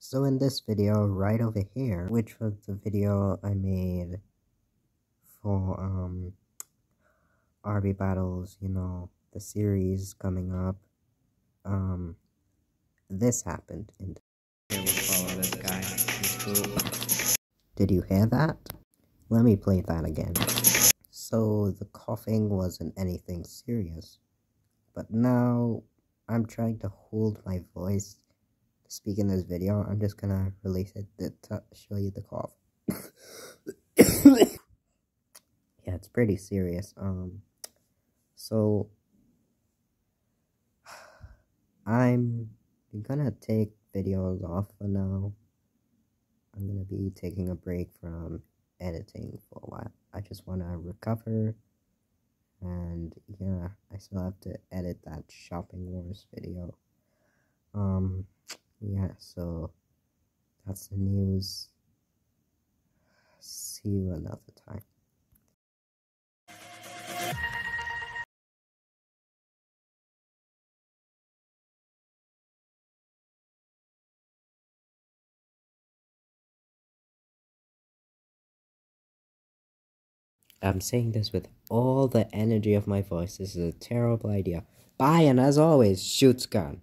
So in this video right over here, which was the video I made for um RB Battles, you know, the series coming up, um this happened Okay, we'll follow this guy. Cool. Did you hear that? Let me play that again. So the coughing wasn't anything serious, but now I'm trying to hold my voice speak in this video. I'm just gonna release it to show you the cough. yeah, it's pretty serious. Um, so I'm gonna take videos off for now. I'm gonna be taking a break from editing for a while. I just wanna recover and yeah, I still have to edit that shopping wars video. Um yeah, so that's the news. See you another time. I'm saying this with all the energy of my voice. This is a terrible idea. Bye, and as always, shoots gun.